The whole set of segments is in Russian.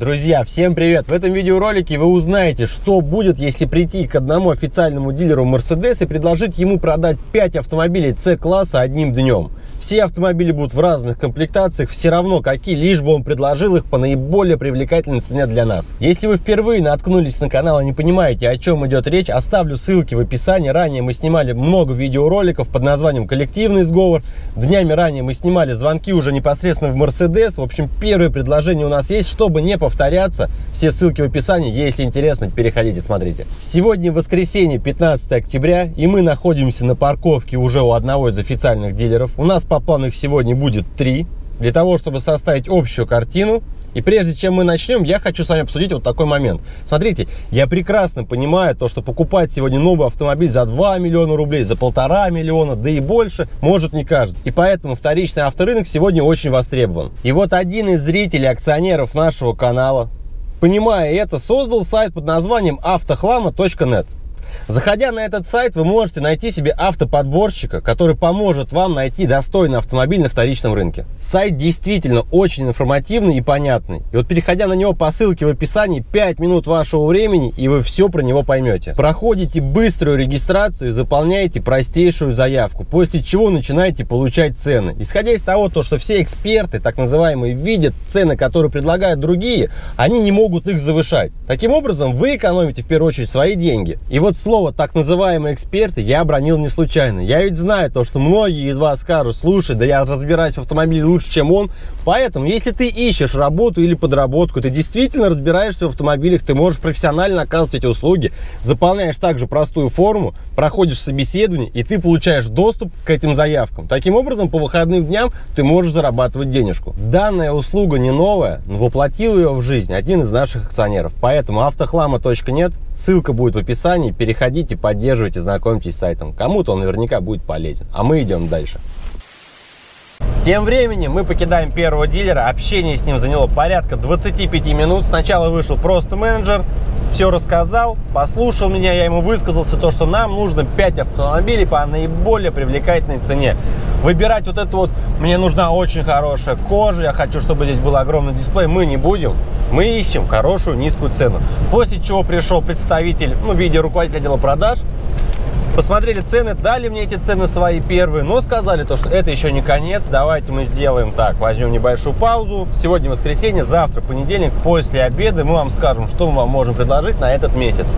Друзья, всем привет! В этом видеоролике вы узнаете, что будет, если прийти к одному официальному дилеру Mercedes и предложить ему продать 5 автомобилей C-класса одним днем. Все автомобили будут в разных комплектациях, все равно какие, лишь бы он предложил их по наиболее привлекательной цене для нас. Если вы впервые наткнулись на канал и не понимаете, о чем идет речь, оставлю ссылки в описании. Ранее мы снимали много видеороликов под названием «Коллективный сговор». Днями ранее мы снимали звонки уже непосредственно в Mercedes. В общем, первое предложение у нас есть, чтобы не повторяться. Все ссылки в описании. Если интересно, переходите, смотрите. Сегодня воскресенье, 15 октября, и мы находимся на парковке уже у одного из официальных дилеров. У нас по плану их сегодня будет три, для того, чтобы составить общую картину. И прежде чем мы начнем, я хочу с вами обсудить вот такой момент. Смотрите, я прекрасно понимаю то, что покупать сегодня новый автомобиль за 2 миллиона рублей, за полтора миллиона, да и больше, может не каждый. И поэтому вторичный авторынок сегодня очень востребован. И вот один из зрителей, акционеров нашего канала, понимая это, создал сайт под названием автохлама.нет. Заходя на этот сайт, вы можете найти себе автоподборщика, который поможет вам найти достойный автомобиль на вторичном рынке. Сайт действительно очень информативный и понятный. И вот переходя на него по ссылке в описании, 5 минут вашего времени, и вы все про него поймете. Проходите быструю регистрацию и заполняете простейшую заявку, после чего начинаете получать цены. Исходя из того, то, что все эксперты, так называемые, видят цены, которые предлагают другие, они не могут их завышать. Таким образом, вы экономите в первую очередь свои деньги. И вот слово так называемые эксперты я обронил не случайно. Я ведь знаю то, что многие из вас скажут, слушай, да я разбираюсь в автомобиле лучше, чем он. Поэтому, если ты ищешь работу или подработку, ты действительно разбираешься в автомобилях, ты можешь профессионально оказывать эти услуги, заполняешь также простую форму, проходишь собеседование, и ты получаешь доступ к этим заявкам. Таким образом, по выходным дням ты можешь зарабатывать денежку. Данная услуга не новая, но воплотил ее в жизнь один из наших акционеров. Поэтому автохлама.нет, ссылка будет в описании, переходите, поддерживайте, знакомьтесь с сайтом. Кому-то он наверняка будет полезен. А мы идем дальше. Тем временем мы покидаем первого дилера. Общение с ним заняло порядка 25 минут. Сначала вышел просто менеджер, все рассказал, послушал меня, я ему высказался, то, что нам нужно 5 автомобилей по наиболее привлекательной цене. Выбирать вот это вот, мне нужна очень хорошая кожа, я хочу, чтобы здесь был огромный дисплей, мы не будем. Мы ищем хорошую низкую цену. После чего пришел представитель, ну, в виде руководителя отдела продаж, посмотрели цены, дали мне эти цены свои первые, но сказали то, что это еще не конец, давайте мы сделаем так, возьмем небольшую паузу, сегодня воскресенье, завтра понедельник, после обеда мы вам скажем, что мы вам можем предложить на этот месяц.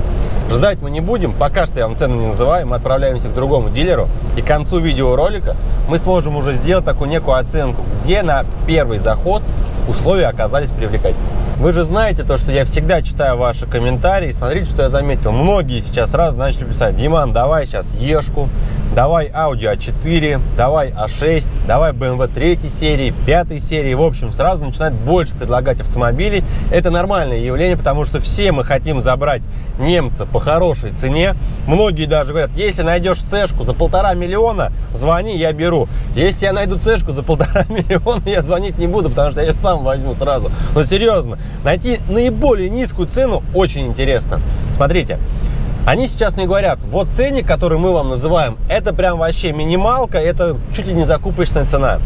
Ждать мы не будем, пока что я вам цену не называю, мы отправляемся к другому дилеру, и к концу видеоролика мы сможем уже сделать такую некую оценку, где на первый заход условия оказались привлекательными. Вы же знаете то, что я всегда читаю ваши комментарии. Смотрите, что я заметил. Многие сейчас сразу начали писать, Диман, давай сейчас Ешку, давай Audi A4, давай A6, давай BMW 3 серии, 5 серии. В общем, сразу начинают больше предлагать автомобилей. Это нормальное явление, потому что все мы хотим забрать немца по хорошей цене. Многие даже говорят, если найдешь цешку за полтора миллиона, звони, я беру. Если я найду цешку за полтора миллиона, я звонить не буду, потому что я ее сам возьму сразу. Но серьезно, Найти наиболее низкую цену очень интересно. Смотрите, они сейчас мне говорят, вот ценник, который мы вам называем, это прям вообще минималка, это чуть ли не закупочная цена.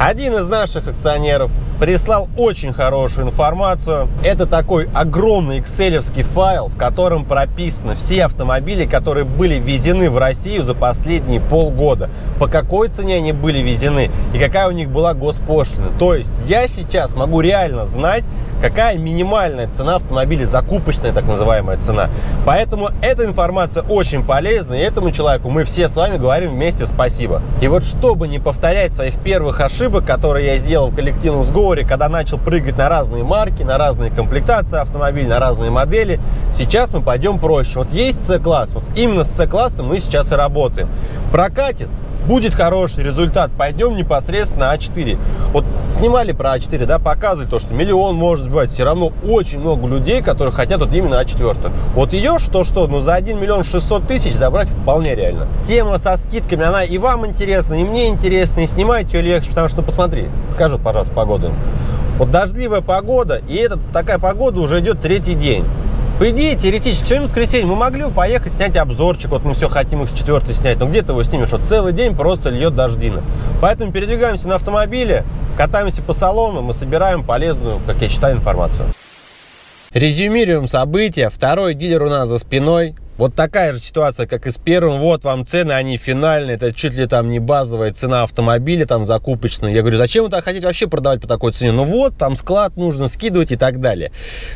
Один из наших акционеров прислал очень хорошую информацию. Это такой огромный экселевский файл, в котором прописаны все автомобили, которые были везены в Россию за последние полгода. По какой цене они были везены и какая у них была госпошлина. То есть я сейчас могу реально знать, какая минимальная цена автомобиля, закупочная так называемая цена. Поэтому эта информация очень полезна, и этому человеку мы все с вами говорим вместе спасибо. И вот чтобы не повторять своих первых ошибок, которые я сделал в коллективном сговоре, когда начал прыгать на разные марки, на разные комплектации автомобилей, на разные модели, сейчас мы пойдем проще. Вот есть C-класс, вот именно с C-классом мы сейчас и работаем. Прокатит, будет хороший результат, пойдем непосредственно А4. Вот снимали про А4, да, показывали то, что миллион может быть, все равно очень много людей, которые хотят вот именно А4. Вот ее что-что, ну за 1 миллион 600 тысяч забрать вполне реально. Тема со скидками, она и вам интересна, и мне интересна, и снимать ее легче, потому что, ну, посмотри, покажу, пожалуйста, погоду. Вот дождливая погода, и это, такая погода уже идет третий день. По идее, теоретически, сегодня воскресенье, мы могли бы поехать снять обзорчик, вот мы все хотим X4 снять, но где ты его снимешь? Вот целый день просто льет дождина. Поэтому передвигаемся на автомобиле, катаемся по салону, мы собираем полезную, как я считаю, информацию. Резюмируем события. Второй дилер у нас за спиной. Вот такая же ситуация, как и с первым. Вот вам цены, они финальные. Это чуть ли там не базовая цена автомобиля, там закупочная. Я говорю, зачем вы так хотите вообще продавать по такой цене? Ну вот, там склад нужно скидывать и так далее.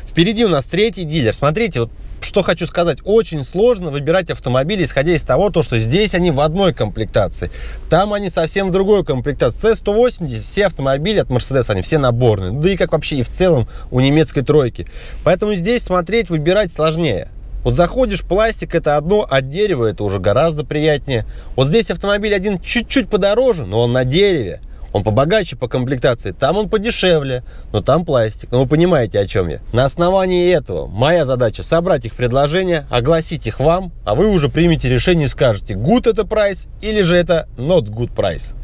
Впереди у нас третий дилер. Смотрите, вот что хочу сказать, очень сложно выбирать автомобили, исходя из того, то, что здесь они в одной комплектации, там они совсем в другой комплектации. C180, все автомобили от Mercedes, они все наборные, да и как вообще и в целом у немецкой тройки. Поэтому здесь смотреть, выбирать сложнее. Вот заходишь, пластик это одно, а дерево это уже гораздо приятнее. Вот здесь автомобиль один чуть-чуть подороже, но он на дереве. Он побогаче по комплектации, там он подешевле, но там пластик. Но вы понимаете, о чем я. На основании этого моя задача собрать их предложения, огласить их вам, а вы уже примете решение и скажете, good это прайс или же это not good price.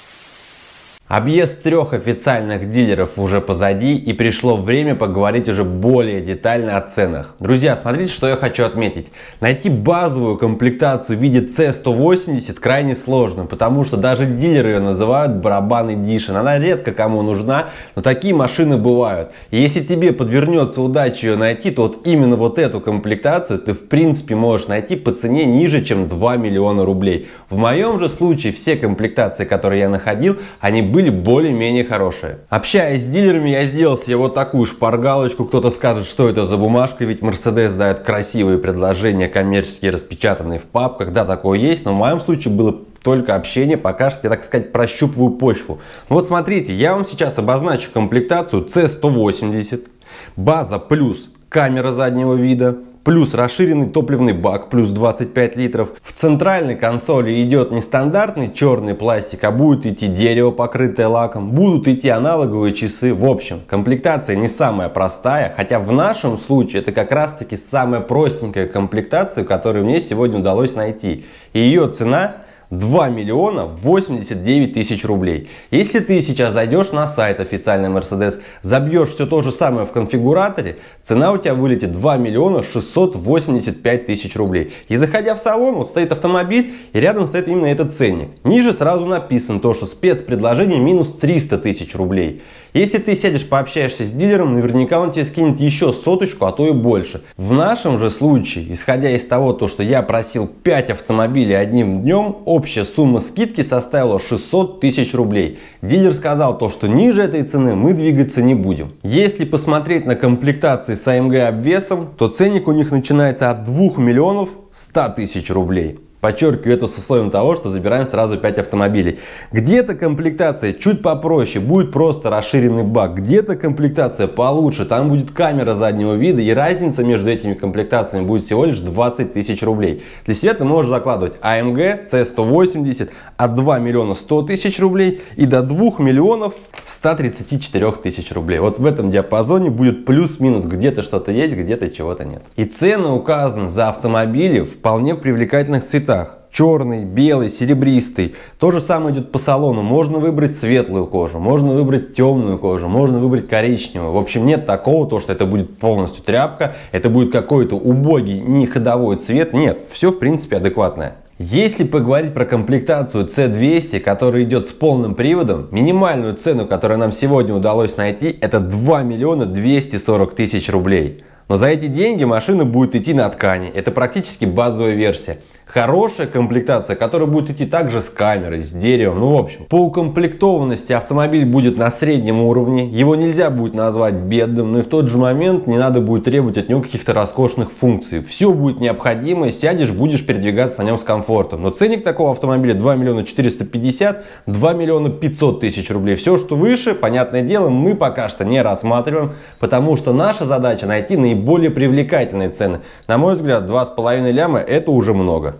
Объезд трех официальных дилеров уже позади и пришло время поговорить уже более детально о ценах. Друзья, смотрите, что я хочу отметить. Найти базовую комплектацию в виде C180 крайне сложно, потому что даже дилеры ее называют барабан Edition. Она редко кому нужна, но такие машины бывают. И если тебе подвернется удача ее найти, то вот именно вот эту комплектацию ты в принципе можешь найти по цене ниже, чем 2 миллиона рублей. В моем же случае все комплектации, которые я находил, они были были более-менее хорошие. Общаясь с дилерами, я сделал себе вот такую шпаргалочку. Кто-то скажет, что это за бумажка, ведь Mercedes дает красивые предложения, коммерчески распечатанные в папках. Да, такое есть, но в моем случае было только общение, пока что я, так сказать, прощупываю почву. Ну вот смотрите, я вам сейчас обозначу комплектацию C180, база плюс камера заднего вида, плюс расширенный топливный бак, плюс 25 литров. В центральной консоли идет не стандартный черный пластик, а будет идти дерево, покрытое лаком. Будут идти аналоговые часы. В общем, комплектация не самая простая, хотя в нашем случае это как раз таки самая простенькая комплектация, которую мне сегодня удалось найти. И ее цена 2 миллиона 89 тысяч рублей. Если ты сейчас зайдешь на сайт официальный Mercedes, забьешь все то же самое в конфигураторе, цена у тебя вылетит 2 миллиона 685 тысяч рублей. И заходя в салон, вот стоит автомобиль и рядом стоит именно этот ценник. Ниже сразу написано то, что спецпредложение минус 300 тысяч рублей. Если ты сядешь, пообщаешься с дилером, наверняка он тебе скинет еще соточку, а то и больше. В нашем же случае, исходя из того, то, что я просил 5 автомобилей одним днем, общая сумма скидки составила 600 тысяч рублей. Дилер сказал то, что ниже этой цены мы двигаться не будем. Если посмотреть на комплектации с AMG обвесом, то ценник у них начинается от 2 миллионов 100 тысяч рублей. Подчеркиваю это с условием того, что забираем сразу 5 автомобилей. Где-то комплектация чуть попроще, будет просто расширенный бак. Где-то комплектация получше, там будет камера заднего вида и разница между этими комплектациями будет всего лишь 20 тысяч рублей. Для себя ты можешь закладывать AMG C180 от 2 миллиона 100 тысяч рублей и до 2 миллионов 134 тысяч рублей. Вот в этом диапазоне будет плюс-минус, где-то что-то есть, где-то чего-то нет. И цены указаны за автомобили вполне привлекательных цветах цветах. Черный, белый, серебристый. То же самое идет по салону. Можно выбрать светлую кожу, можно выбрать темную кожу, можно выбрать коричневую. В общем, нет такого, то, что это будет полностью тряпка, это будет какой-то убогий, не ходовой цвет. Нет, все в принципе адекватное. Если поговорить про комплектацию C200, которая идет с полным приводом, минимальную цену, которую нам сегодня удалось найти, это 2 миллиона 240 тысяч рублей. Но за эти деньги машина будет идти на ткани. Это практически базовая версия хорошая комплектация, которая будет идти также с камерой, с деревом. Ну, в общем, по укомплектованности автомобиль будет на среднем уровне. Его нельзя будет назвать бедным, но и в тот же момент не надо будет требовать от него каких-то роскошных функций. Все будет необходимо, сядешь, будешь передвигаться на нем с комфортом. Но ценник такого автомобиля 2 миллиона 450, 2 миллиона 500 тысяч рублей. Все, что выше, понятное дело, мы пока что не рассматриваем, потому что наша задача найти наиболее привлекательные цены. На мой взгляд, 2,5 ляма это уже много.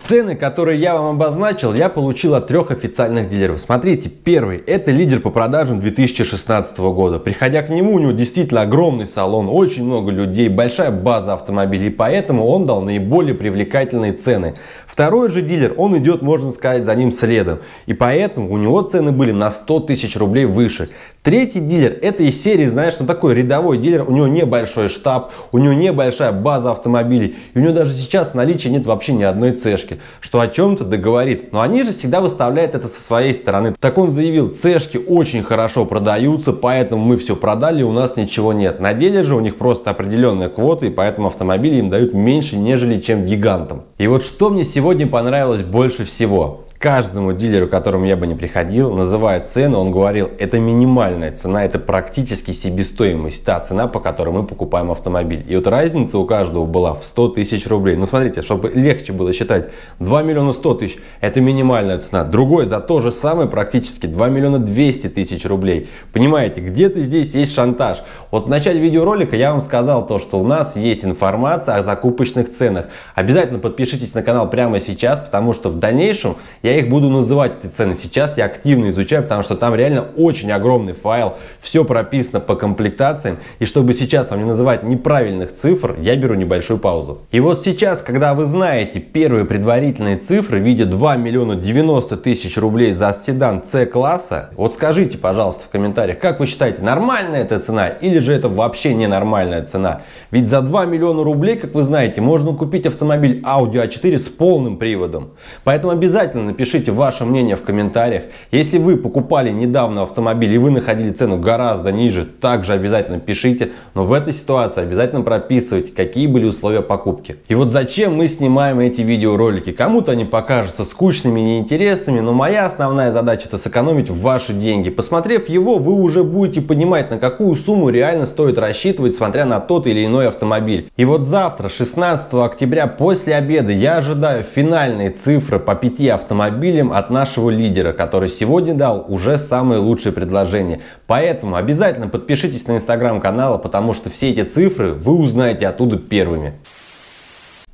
Цены, которые я вам обозначил, я получил от трех официальных дилеров. Смотрите, первый – это лидер по продажам 2016 года. Приходя к нему, у него действительно огромный салон, очень много людей, большая база автомобилей, поэтому он дал наиболее привлекательные цены. Второй же дилер, он идет, можно сказать, за ним следом, и поэтому у него цены были на 100 тысяч рублей выше. Третий дилер, это из серии, знаешь, он такой рядовой дилер, у него небольшой штаб, у него небольшая база автомобилей, и у него даже сейчас в наличии нет вообще ни одной цешки цешки, что о чем-то договорит. Но они же всегда выставляют это со своей стороны. Так он заявил, цешки очень хорошо продаются, поэтому мы все продали, у нас ничего нет. На деле же у них просто определенная квота, и поэтому автомобили им дают меньше, нежели чем гигантам. И вот что мне сегодня понравилось больше всего каждому дилеру, к которому я бы не приходил, называя цену, он говорил, это минимальная цена, это практически себестоимость, та цена, по которой мы покупаем автомобиль. И вот разница у каждого была в 100 тысяч рублей. Ну, смотрите, чтобы легче было считать, 2 миллиона 100 тысяч – это минимальная цена. Другой за то же самое практически 2 миллиона 200 тысяч рублей. Понимаете, где-то здесь есть шантаж. Вот в начале видеоролика я вам сказал то, что у нас есть информация о закупочных ценах. Обязательно подпишитесь на канал прямо сейчас, потому что в дальнейшем я их буду называть, эти цены. Сейчас я активно изучаю, потому что там реально очень огромный файл. Все прописано по комплектациям. И чтобы сейчас вам не называть неправильных цифр, я беру небольшую паузу. И вот сейчас, когда вы знаете первые предварительные цифры в виде 2 миллиона 90 тысяч рублей за седан C-класса, вот скажите, пожалуйста, в комментариях, как вы считаете, нормальная эта цена или же это вообще ненормальная цена? Ведь за 2 миллиона рублей, как вы знаете, можно купить автомобиль Audi A4 с полным приводом. Поэтому обязательно Напишите ваше мнение в комментариях. Если вы покупали недавно автомобиль и вы находили цену гораздо ниже, также обязательно пишите. Но в этой ситуации обязательно прописывайте, какие были условия покупки. И вот зачем мы снимаем эти видеоролики. Кому-то они покажутся скучными и неинтересными, но моя основная задача это сэкономить ваши деньги. Посмотрев его, вы уже будете понимать, на какую сумму реально стоит рассчитывать, смотря на тот или иной автомобиль. И вот завтра, 16 октября, после обеда, я ожидаю финальные цифры по пяти автомобилям от нашего лидера, который сегодня дал уже самые лучшие предложения. Поэтому обязательно подпишитесь на инстаграм канала, потому что все эти цифры вы узнаете оттуда первыми.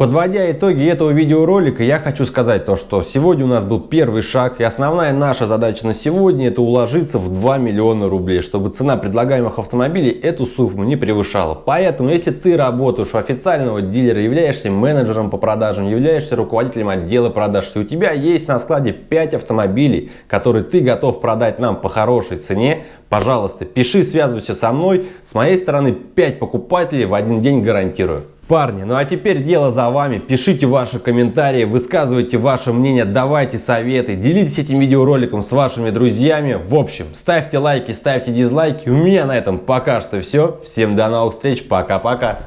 Подводя итоги этого видеоролика, я хочу сказать то, что сегодня у нас был первый шаг, и основная наша задача на сегодня это уложиться в 2 миллиона рублей, чтобы цена предлагаемых автомобилей эту сумму не превышала. Поэтому, если ты работаешь у официального дилера, являешься менеджером по продажам, являешься руководителем отдела продаж, и у тебя есть на складе 5 автомобилей, которые ты готов продать нам по хорошей цене, пожалуйста, пиши, связывайся со мной. С моей стороны 5 покупателей в один день гарантирую. Парни, ну а теперь дело за вами. Пишите ваши комментарии, высказывайте ваше мнение, давайте советы, делитесь этим видеороликом с вашими друзьями. В общем, ставьте лайки, ставьте дизлайки. У меня на этом пока что все. Всем до новых встреч, пока-пока.